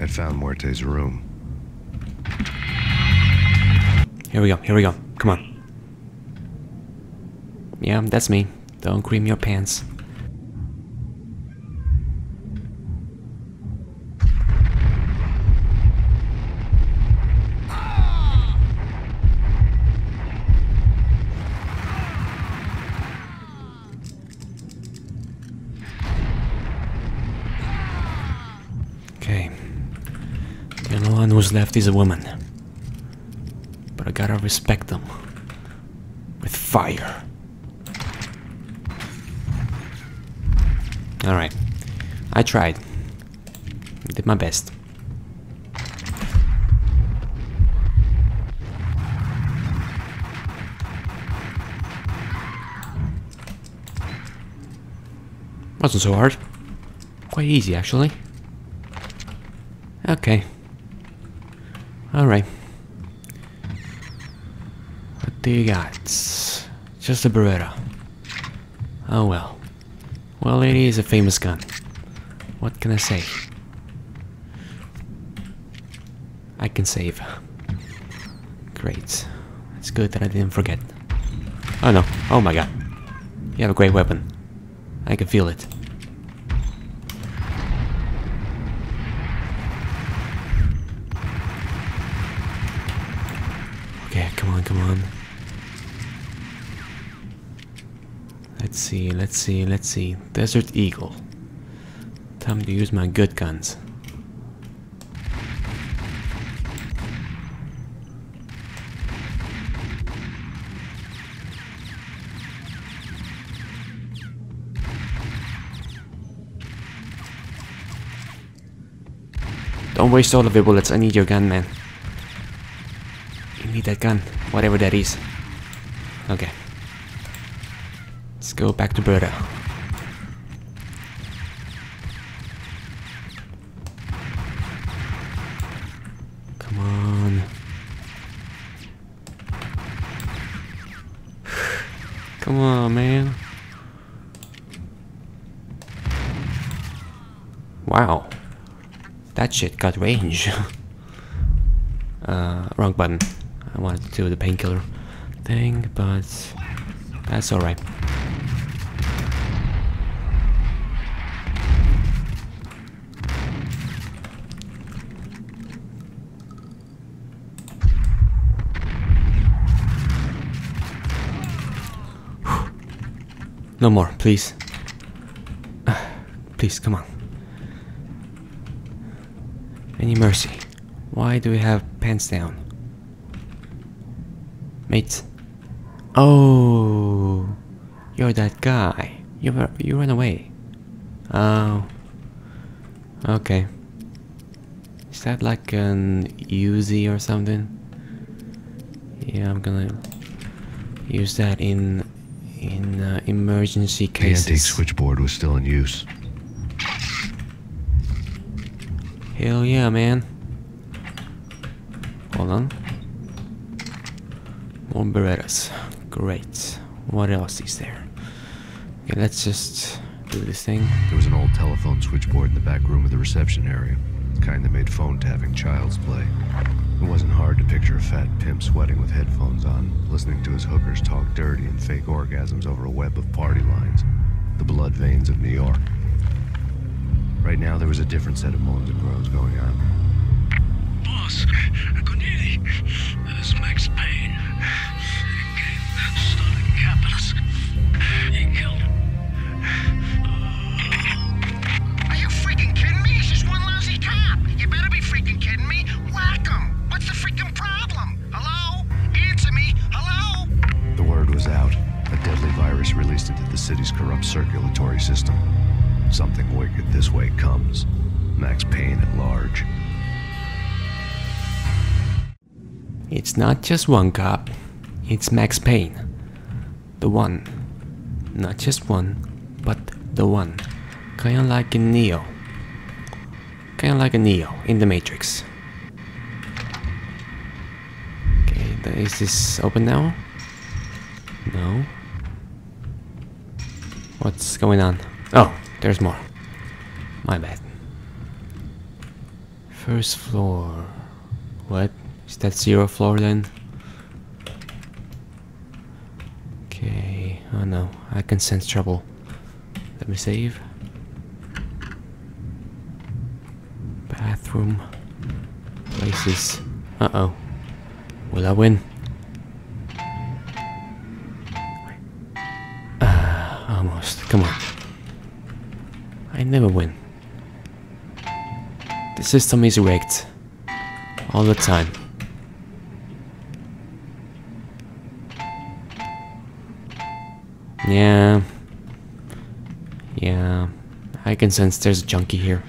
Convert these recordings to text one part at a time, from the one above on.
I'd found Muerte's room. Here we go, here we go. Come on. Yeah, that's me. Don't cream your pants. Left is a woman. But I gotta respect them. With fire. Alright. I tried. Did my best. Wasn't so hard. Quite easy, actually. Okay. Alright. What do you got? Just a Beretta. Oh well. Well, it is a famous gun. What can I say? I can save. Great. It's good that I didn't forget. Oh no. Oh my god. You have a great weapon. I can feel it. Let's see, let's see, let's see. Desert Eagle. Time to use my good guns. Don't waste all of your bullets. I need your gun, man. You need that gun, whatever that is. Okay. Go back to Berta. Come on. Come on, man. Wow. That shit got range. uh, wrong button. I wanted to do the painkiller thing, but that's alright. No more, please. Please, come on. Any mercy. Why do we have pants down? Mate. Oh, you're that guy. You you ran away. Oh. Okay. Is that like an Uzi or something? Yeah, I'm gonna use that in emergency The antique switchboard was still in use. Hell yeah, man. Hold on. More Berettas. Great. What else is there? Okay, let's just do this thing. There was an old telephone switchboard in the back room of the reception area. Kind that made phone tapping child's play. It wasn't hard to picture a fat pimp sweating with headphones on, listening to his hookers talk dirty and fake orgasms over a web of party lines. The blood veins of New York. Right now, there was a different set of moans and groans going on. Boss, city's corrupt circulatory system. Something wicked this way comes. Max Payne at large. It's not just one cop, it's Max Payne. The one. Not just one, but the one. Kinda like in Neo. Kinda like a Neo in the Matrix. Okay, is this open now? No. What's going on? Oh, there's more. My bad. First floor. What? Is that zero floor then? Okay. Oh no, I can sense trouble. Let me save. Bathroom. Places. Uh oh. Will I win? Come on. I never win. The system is rigged. All the time. Yeah. Yeah. I can sense there's a junkie here.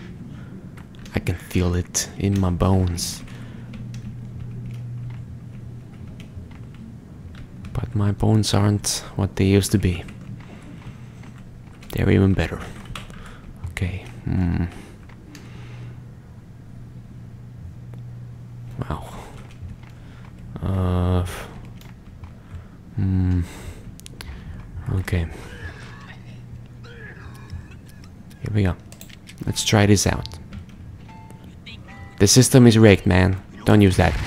I can feel it in my bones. But my bones aren't what they used to be. They're even better. Okay. Hmm. Wow. Uh. Hmm. Okay. Here we go. Let's try this out. The system is rigged, man. Don't use that.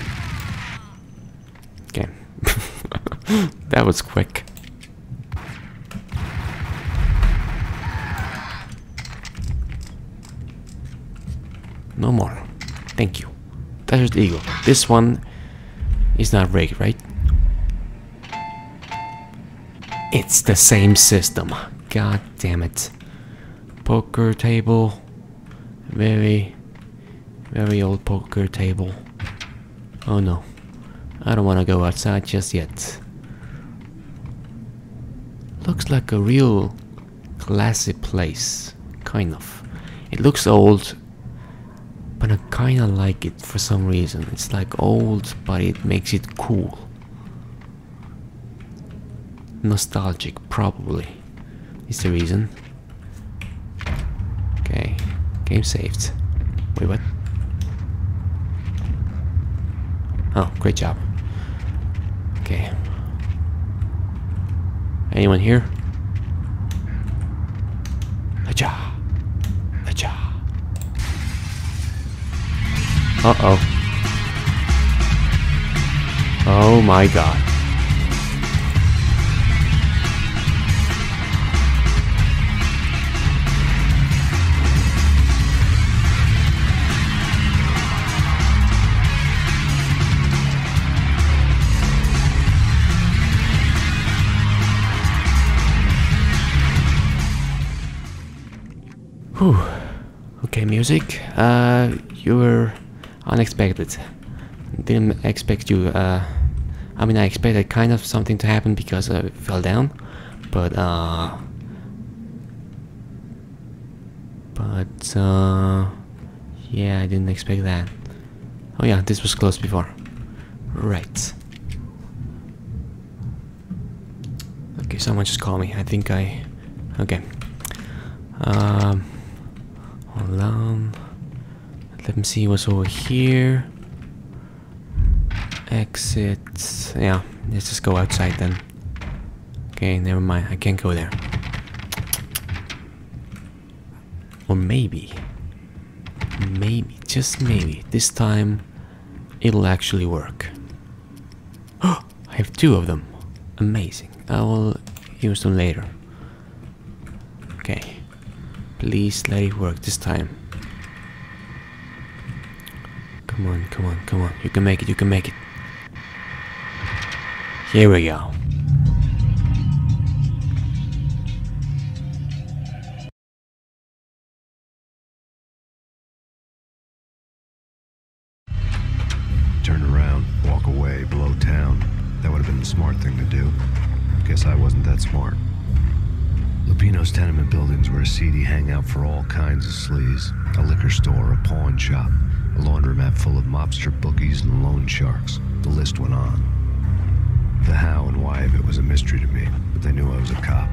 Okay. that was quick. Desert Eagle. This one is not rigged, right? It's the same system. God damn it. Poker table. Very, very old poker table. Oh no. I don't want to go outside just yet. Looks like a real classy place. Kind of. It looks old, but I kinda like it for some reason. It's like old, but it makes it cool. Nostalgic, probably, is the reason. Okay, game saved. Wait, what? Oh, great job. Okay. Anyone here? Uh oh. Oh my god. Whew. Okay, music. Uh, you were unexpected. Didn't expect you. Uh, I mean, I expected kind of something to happen because I fell down, but uh, but uh, yeah, I didn't expect that. Oh yeah, this was close before. Right. Okay, someone just called me. I think I. Okay. Um. Hold on. Let me see what's over here. Exit. Yeah, let's just go outside then. Okay, never mind. I can't go there. Or maybe. Maybe, just maybe, this time it'll actually work. I have two of them. Amazing. I will use them later. Okay. Please let it work this time. Come on, come on, come on. You can make it, you can make it. Here we go. Turn around, walk away, blow town. That would have been the smart thing to do. Guess I wasn't that smart. Lupino's tenement buildings were a seedy hangout for all kinds of sleaze. A liquor store, a pawn shop, a laundromat full of mobster bookies and loan sharks. The list went on. The how and why of it was a mystery to me, but they knew I was a cop.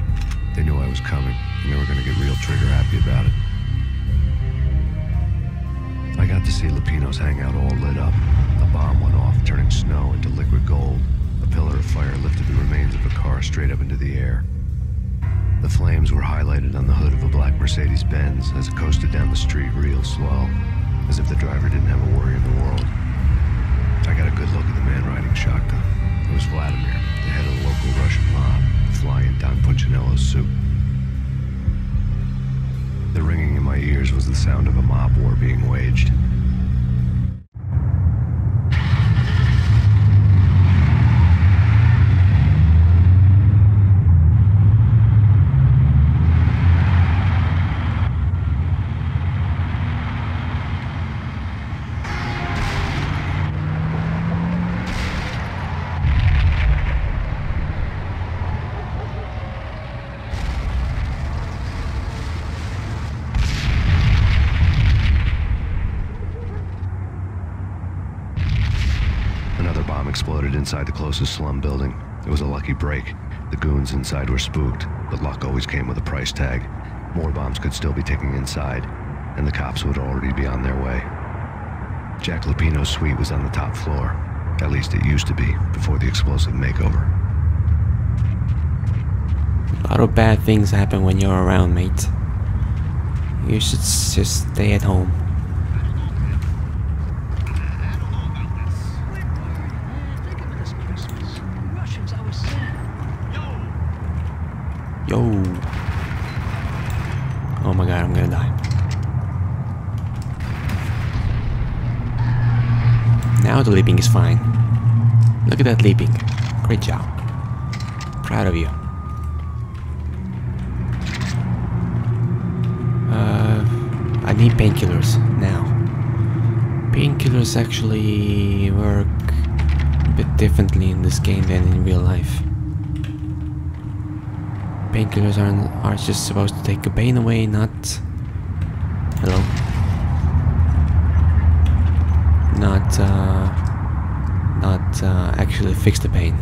They knew I was coming, and they were going to get real trigger happy about it. I got to see Lupino's hangout all lit up. A bomb went off, turning snow into liquid gold. A pillar of fire lifted the remains of a car straight up into the air. The flames were highlighted on the hood of a black Mercedes Benz as it coasted down the street real slow, as if the driver didn't have a worry in the world. I got a good look at the man riding shotgun. It was Vladimir, the head of the local Russian mob, flying Don Punchinello's suit. The ringing in my ears was the sound of a mob war being waged. Inside the closest slum building. It was a lucky break. The goons inside were spooked, but luck always came with a price tag. More bombs could still be ticking inside, and the cops would already be on their way. Jack Lupino's suite was on the top floor. At least it used to be, before the explosive makeover. A lot of bad things happen when you're around, mate. You should just stay at home. Russians, I was saying. Yo. Oh my god, I'm gonna die. Now the leaping is fine. Look at that leaping. Great job. Proud of you. Uh, I need painkillers now. Painkillers actually work a bit differently in this game than in real life. Painkillers are, are just supposed to take the pain away, not... Hello? Not, uh... Not, uh, actually fix the pain.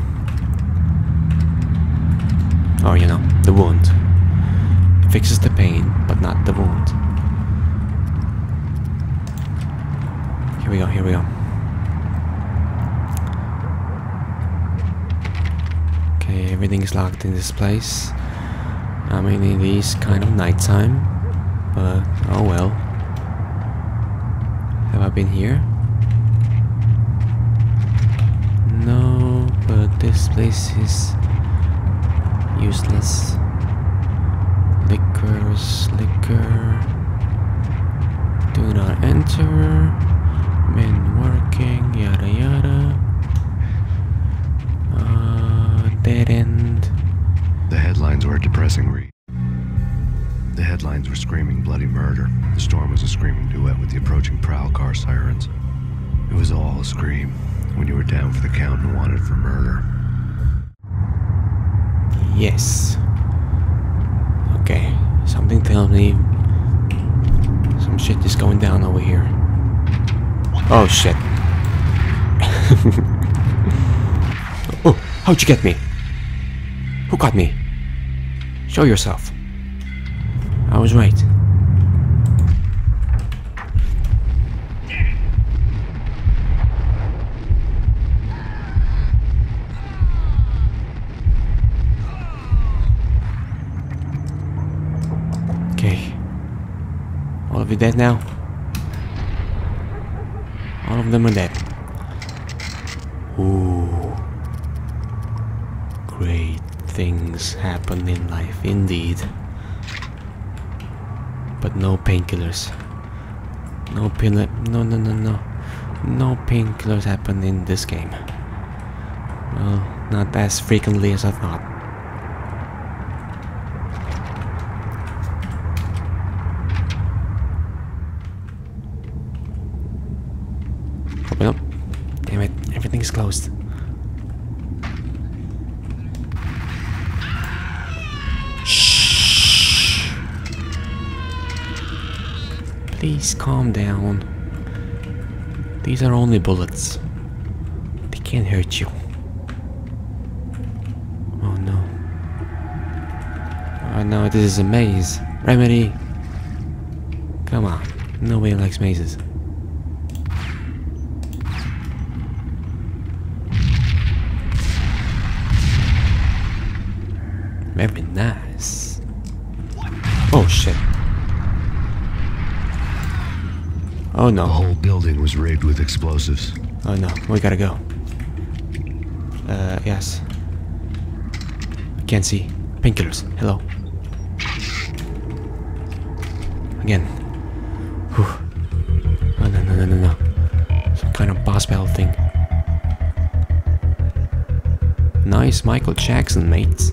Or, you know, the wound. Fixes the pain, but not the wound. Here we go, here we go. Okay, everything is locked in this place. I mean, it is kind of nighttime, but oh well. Have I been here? No, but this place is useless. Liquors, liquor. Do not enter. Men working, yada yada. Uh, dead end. A depressing read. The headlines were screaming bloody murder. The storm was a screaming duet with the approaching prowl car sirens. It was all a scream when you were down for the count and wanted for murder. Yes. Okay, something tells me some shit is going down over here. Oh shit. oh, how'd you get me? Who got me? Show yourself. I was right. Okay. All of you dead now? All of them are dead. Ooh. Great things happen in life indeed. But no painkillers. No pill no no no no. No painkillers happen in this game. Well, not as frequently as I thought. Open up. Damn it, everything's closed. Please calm down. These are only bullets. They can't hurt you. Oh no. Oh no, this is a maze. Remedy. Come on. Nobody likes mazes. Very nice. Oh no. The whole building was rigged with explosives. Oh no. We gotta go. Uh, yes. Can't see. Painkillers. Hello. Again. Whew. Oh, no, no, no, no, no. Some kind of boss battle thing. Nice Michael Jackson, mates.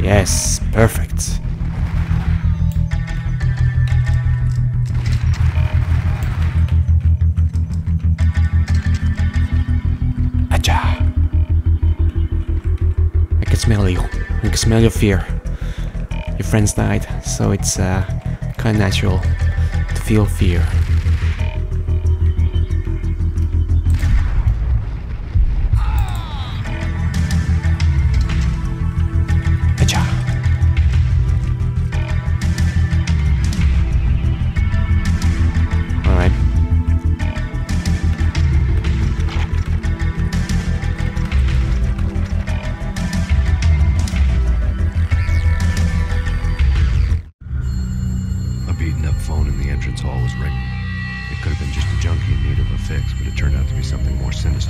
Yes, perfect. Smell your fear. Your friends died, so it's uh, kind of natural to feel fear.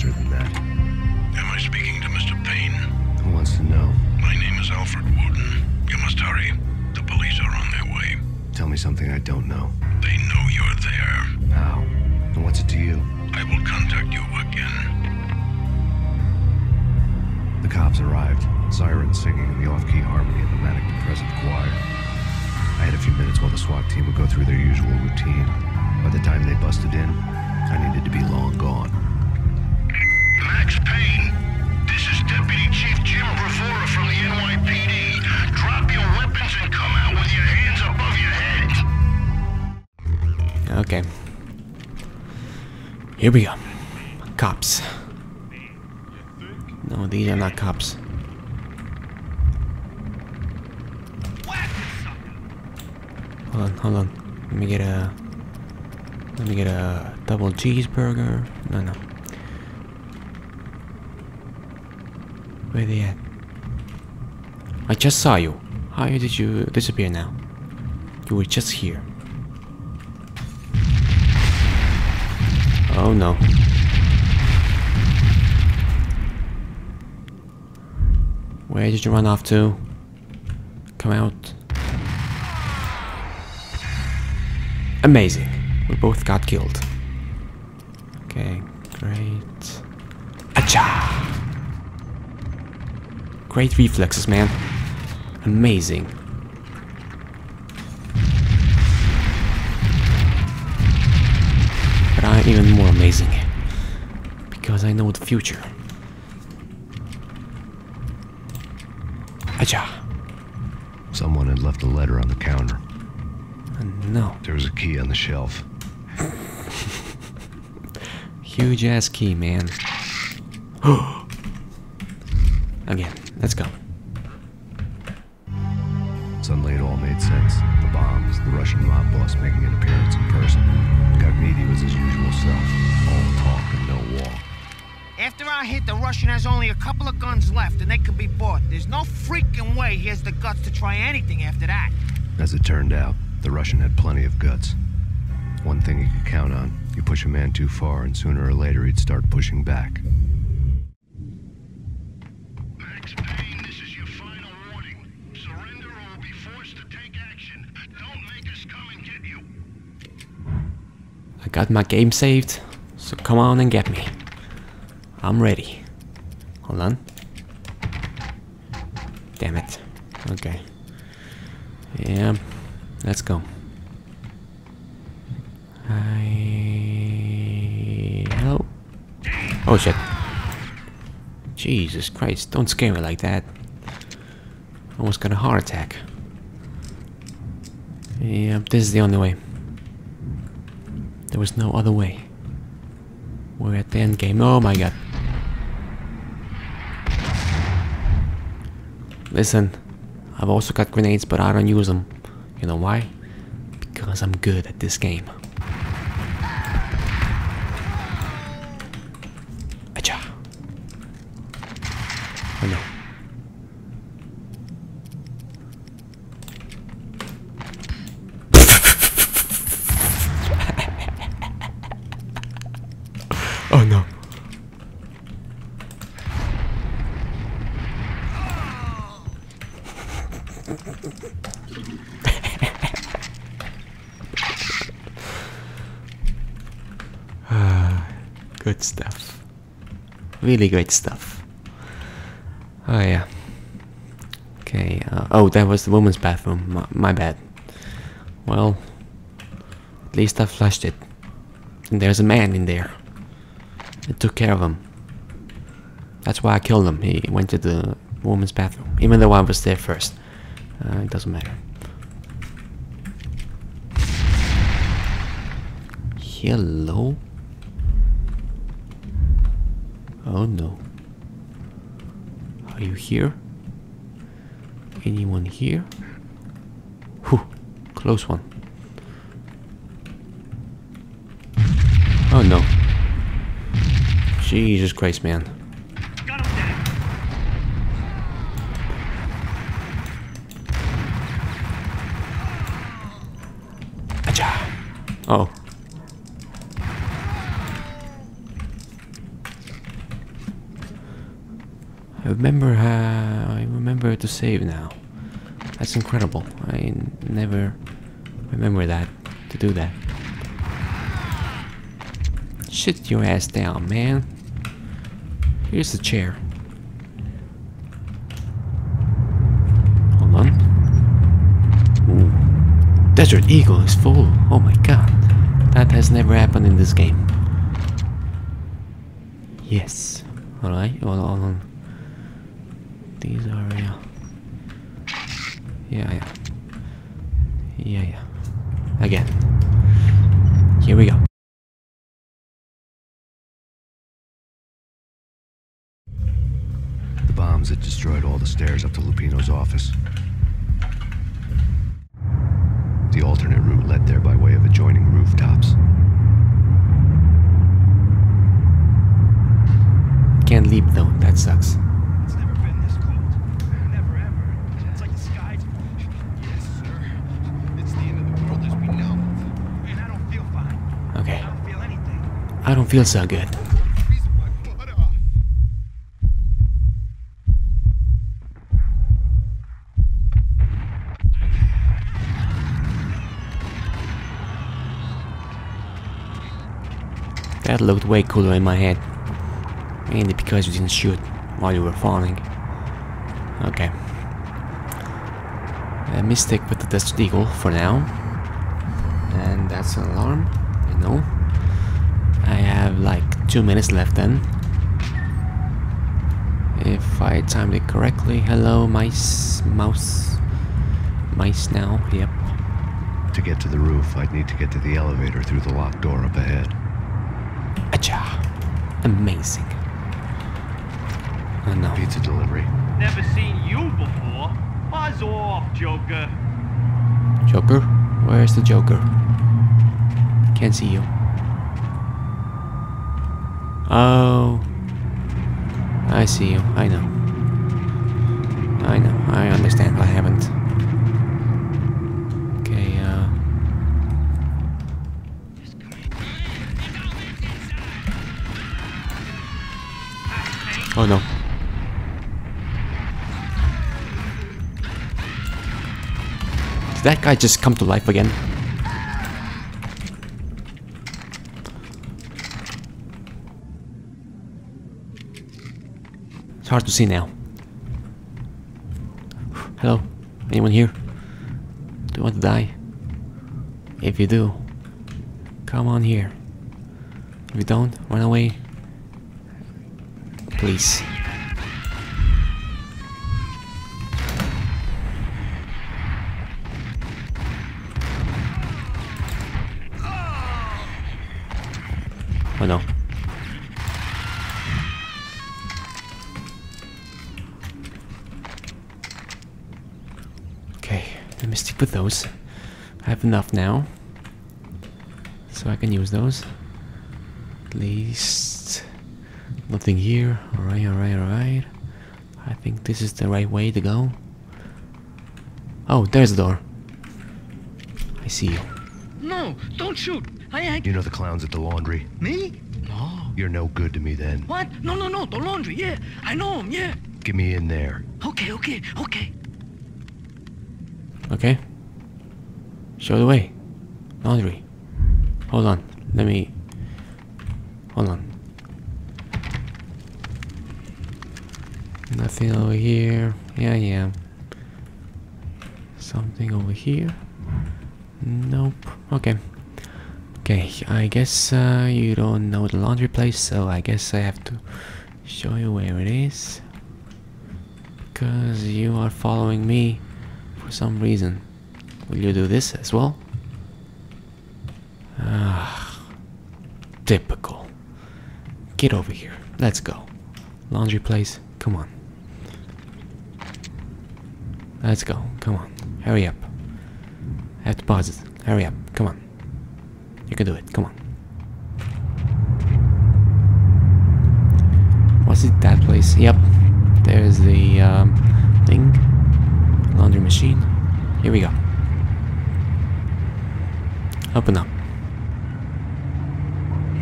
Sinister than that. Am I speaking to Mr. Payne? Who wants to know? My name is Alfred Woden. You must hurry. The police are on their way. Tell me something I don't know. They know you're there. How? And what's it to you? I will contact you again. The cops arrived, sirens singing in the off-key harmony of the manic depressive choir. I had a few minutes while the SWAT team would go through their usual routine. By the time they busted in, I needed to be long gone. Okay. Here we go. Cops. No, these are not cops. Hold on, hold on. Let me get a. Let me get a double cheeseburger. No, no. Where they at? I just saw you. How did you disappear now? You were just here. Oh no. Where did you run off to? Come out. Amazing. We both got killed. Okay, great. Acha! Great reflexes, man. Amazing. But I'm even more amazing. Because I know the future. Acha! Someone had left a letter on the counter. Uh, no. There was a key on the shelf. Huge ass key, man. Again, let's go. Suddenly it all made sense. The bombs, the Russian mob boss making an appearance in person. Gognitti was his usual self. All talk and no walk. After our hit, the Russian has only a couple of guns left, and they can be bought. There's no freaking way he has the guts to try anything after that. As it turned out, the Russian had plenty of guts. One thing he could count on you push a man too far, and sooner or later he'd start pushing back. Got my game saved, so come on and get me. I'm ready. Hold on. Damn it. Okay. Yeah, let's go. I... Hello? Oh shit. Jesus Christ, don't scare me like that. Almost got a heart attack. Yeah, this is the only way. There was no other way. We're at the end game. Oh my god. Listen, I've also got grenades, but I don't use them. You know why? Because I'm good at this game. Acha. Oh no. Oh no. Good stuff. Really great stuff. Oh yeah. Okay. Uh, oh, that was the woman's bathroom. My, my bad. Well, at least I flushed it. And there's a man in there. I took care of him. That's why I killed him. He went to the woman's bathroom, even though I was there first. Uh, it doesn't matter. Hello? Oh no. Are you here? Anyone here? Whew, close one. Oh no. Jesus Christ, man. Got him dead. Acha. Oh. I remember uh, I remember to save now. That's incredible. I never remember that to do that. Sit your ass down, man. Here's the chair. Hold on. Ooh. Desert Eagle is full. Oh my god. That has never happened in this game. Yes. Alright, hold on. These are, yeah. Yeah, yeah. Yeah, yeah. Again. Here we go. The bombs had destroyed all the stairs up to Lupino's office. The alternate route led there by way of adjoining rooftops. Can't leap though, that sucks. It's never been this cold. Never ever. It's like the skies. Yes, sir. It's the end of the world as we know it. And I don't feel fine. Okay. I don't feel anything. I don't feel so good. That looked way cooler in my head. Mainly because you didn't shoot while you were falling. Okay. Uh, Let me stick with the Desert Eagle for now. And that's an alarm, I know. I have like two minutes left then. If I timed it correctly. Hello, mice, mouse, mice now, yep. To get to the roof, I'd need to get to the elevator through the locked door up ahead. Acha. Amazing. Oh no. Pizza delivery. Never seen you before. Buzz off, Joker. Joker? Where's the Joker? Can't see you. Oh. I see you. I know. I know. I understand. I haven't. Okay, uh. Oh no. Did that guy just come to life again? It's hard to see now. Hello? Anyone here? Do you want to die? If you do, come on here. If you don't, run away. Please. Oh no. With those. I have enough now. So I can use those. At least nothing here. Alright, alright, alright. I think this is the right way to go. Oh, there's the door. I see you. No, don't shoot. I ain't. You know the clowns at the laundry? Me? No. You're no good to me then. What? No, no, no. The laundry. Yeah, I know him. Yeah. Get me in there. Okay, okay, okay. Okay. Show the way. Laundry. Hold on. Let me... Hold on. Nothing over here. Yeah, yeah. Something over here. Nope. Okay. Okay, I guess uh, you don't know the laundry place, so I guess I have to show you where it is. Because you are following me for some reason. Will you do this as well? Ah, typical. Get over here. Let's go. Laundry place, come on. Let's go. Come on. Hurry up. I have to pause it. Hurry up. Come on. You can do it. Come on. Was it that place? Yep. There's the um, thing. Laundry machine. Here we go. Open up.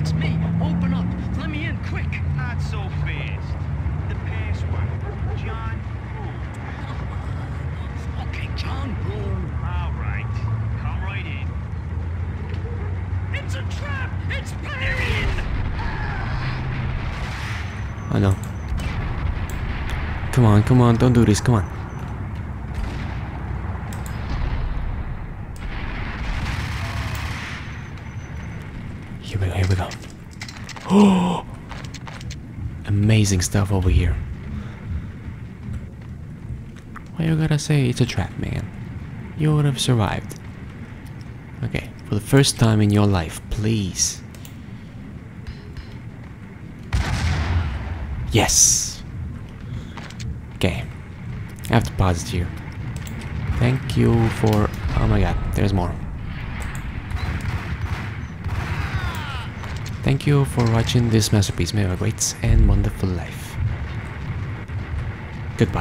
It's me. Open up. Let me in, quick. Not so fast. The password. John Woo. Okay, John Woo. All right. Come right in. It's a trap. It's Marion. Oh no. Come on, come on, don't do this, come on. Here we go, here we go. Oh! Amazing stuff over here. Why you gotta say it's a trap, man? You would have survived. Okay, for the first time in your life, please. Yes. Okay. I have to pause it here. Thank you for. Oh my god, there's more. Thank you for watching this masterpiece. May have a great and wonderful life. Goodbye.